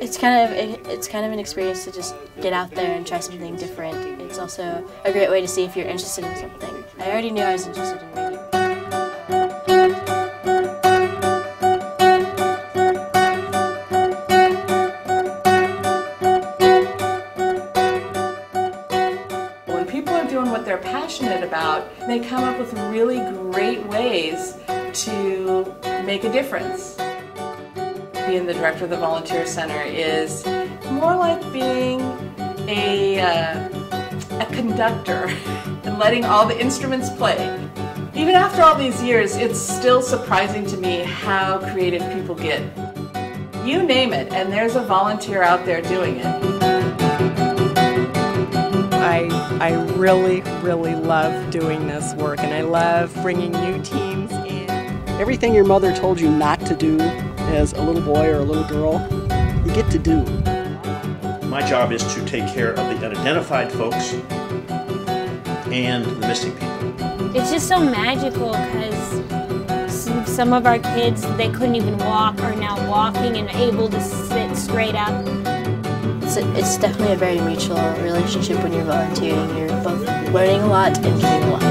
It's kind of it's kind of an experience to just get out there and try something different. It's also a great way to see if you're interested in something. I already knew I was interested in reading. When people are doing what they're passionate about, they come up with really great ways to make a difference. Being the director of the Volunteer Center is more like being a, uh, a conductor and letting all the instruments play. Even after all these years, it's still surprising to me how creative people get. You name it, and there's a volunteer out there doing it. I, I really, really love doing this work and I love bringing new teams in. Everything your mother told you not to do as a little boy or a little girl, you get to do. My job is to take care of the unidentified folks and the missing people. It's just so magical because some of our kids, they couldn't even walk, are now walking and able to sit straight up. It's, it's definitely a very mutual relationship when you're volunteering. You're both learning a lot and giving a lot back.